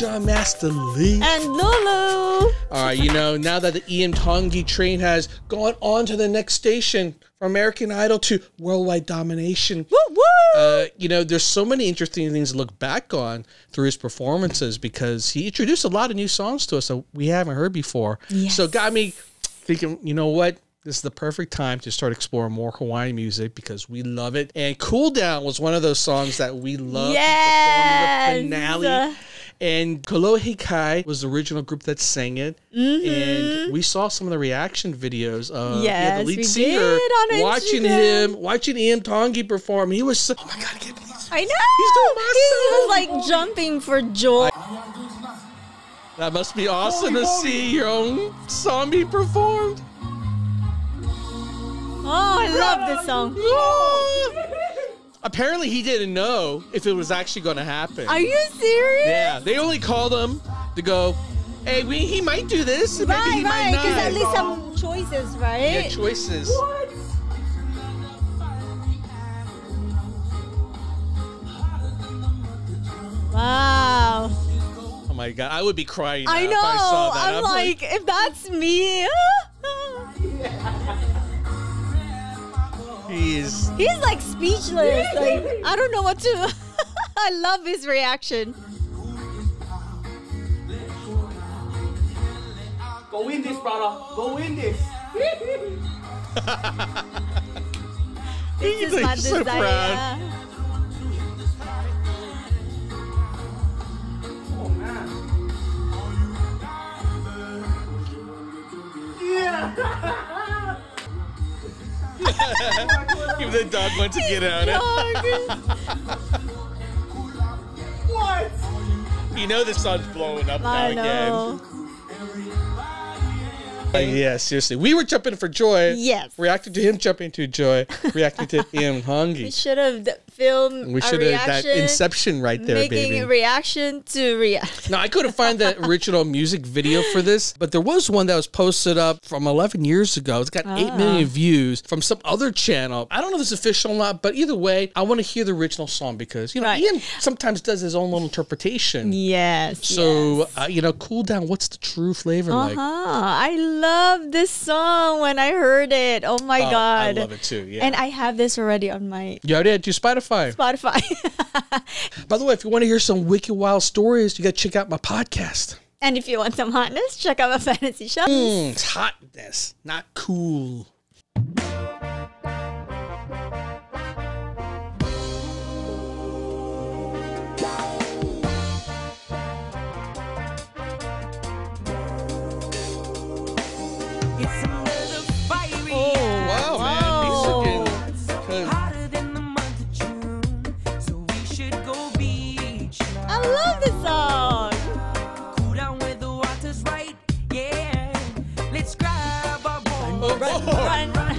John Master Lee. And Lulu. All right, you know, now that the Iam Tongi train has gone on to the next station from American Idol to worldwide domination, Woo woo. uh, you know, there's so many interesting things to look back on through his performances because he introduced a lot of new songs to us that we haven't heard before. Yes. So it got me thinking, you know what? This is the perfect time to start exploring more Hawaiian music because we love it. And Cool Down was one of those songs that we loved. Yes. The finale. And Kolohe Kai was the original group that sang it. And we saw some of the reaction videos of yeah, Mm-hmm. The lead singer watching him, watching Iam Tongi perform. He was so, oh my God, I can't believe this. I know. He's doing my He was like jumping for joy. That must be awesome to see your own be performed. Oh, I love this song. Apparently, he didn't know if it was actually going to happen. Are you serious? yeah, they only called him to go, hey, we, he might do this. Maybe Right, he right. Because at least some choices, right? yeah, choices. Wow. Oh my God, I would be crying I if know. I saw that. I'm like, if that's me. He's He's like speechless. Like I don't know what to. I love his reaction. Go in this, brother. Go in this. This is like my so desire. proud. Even the dog went to get out. it. what? You know the sun's blowing up now I again. know. Uh, yeah, seriously. We were jumping for joy. Yes. Reacting to him jumping to joy. Reacting to him hungry. We hungry. should have filmed We should have that inception right there, making baby. a reaction to react. Now I couldn't find the original music video for this, but there was one that was posted up from 11 years ago. It's got Ah. 8 million views from some other channel. I don't know if it's official or not, but either way, I want to hear the original song because, you know, Right. Iam sometimes does his own little interpretation. Yes. So, uh, you know, cool down. What's the true flavor Uh like? huh. I love this song when I heard it. Oh my I god. love it too. Yeah. And I have this already on my you already had to Spotify. Spotify. By the way, if you want to hear some wicked wild stories, you got to check out my podcast. and if you want some hotness, check out my fantasy show. Mm, it's hotness, not cool.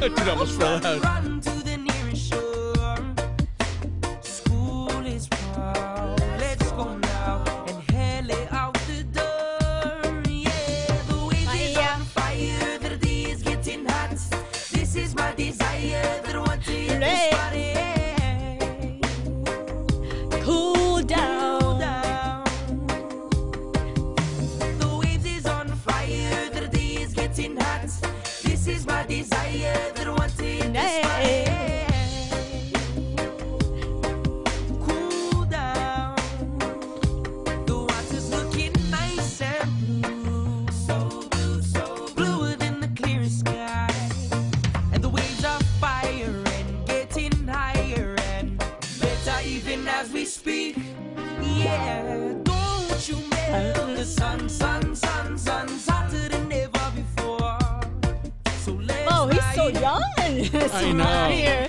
Dude, almost fell out. Yeah, don't you melt the sun, sun, sun, sun's hotter than ever before. So let's Oh, he's so young. This I one know. Here.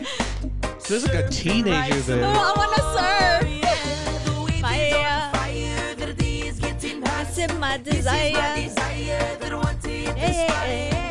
This is like a teenager Oh. I wanna surf. Yeah, the Fire. fire, the day is getting hot. This is my This is my desire. desire that I want to hit Hey.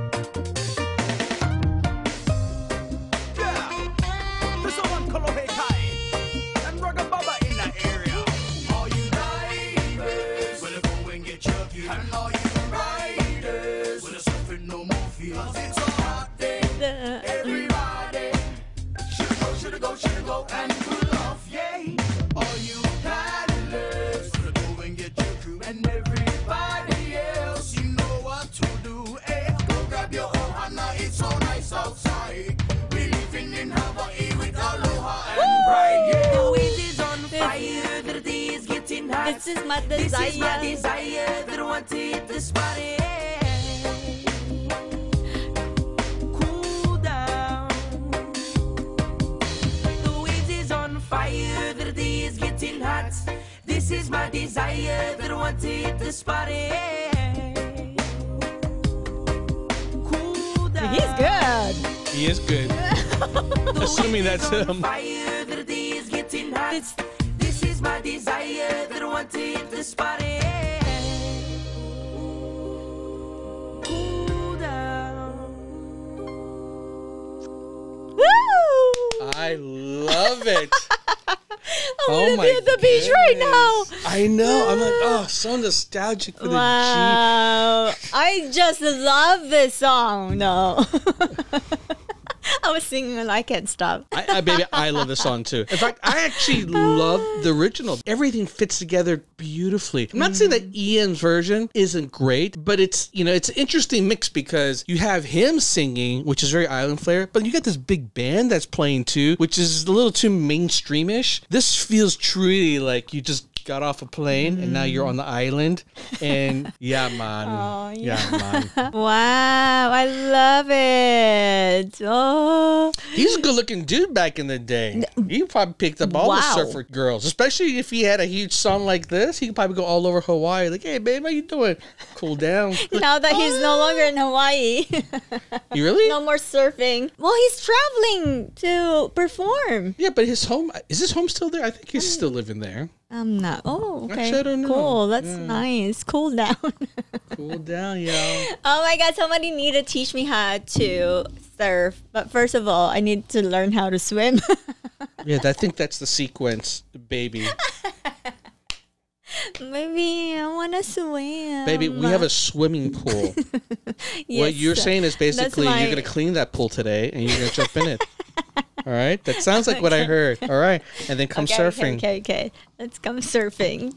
and everybody else. You know what to do, eh? Go grab your ohana, it's so nice outside. We're living in Hawaii with aloha and pride, yeah. The wind eh? is on fire, the day is getting hot. This is my desire. This is my desire that I want to hit the. Cool down. The wind is on fire, the day is getting hot. This is my desire want to hit the spot. Cool down. He's good. He is good. Assuming that's him. Fire, the day is getting hot. This- This is my desire that I want to hit the spot. Woo! I love it. I Oh want to my be at the beach right now. I know. I'm like, oh, so nostalgic for the G. Wow. I just love this song. No. I was singing and I can't stop. I, I baby, I love this song too. In fact, I actually love the original. Everything fits together beautifully. I'm not saying that mm-hmm. Iam's version isn't great, but it's you know it's an interesting mix because you have him singing, which is very island flair, but you got this big band that's playing too, which is a little too mainstreamish. This feels truly like you just got off a plane and now you're on the island, and yeah, man, Oh, yeah, man. Wow, I love it. Oh, He's a good looking dude back in the day. He probably picked up all Wow. the surfer girls, especially if he had a huge song like this. He could probably go all over Hawaii. Like, hey, babe, how you doing? Cool down. now that he's no longer in Hawaii, you really? no more surfing. Well, he's traveling to perform. Yeah, but his home is his home still there? I think he's um, still living there. Um, I'm not. Oh, okay. Actually, I don't know. Cool. That's Yeah. nice. Cool down. Cool down, yo. oh my god, somebody need to teach me how to surf. But first of all, I need to learn how to swim. Yeah, I think that's the sequence, baby. Maybe I want to swim. Baby, we have a swimming pool. what you're saying is basically my- you're going to clean that pool today and you're going to jump in it. All right? That sounds like what I heard. All right. And then come okay, surfing. Okay, okay, okay. Let's come surfing.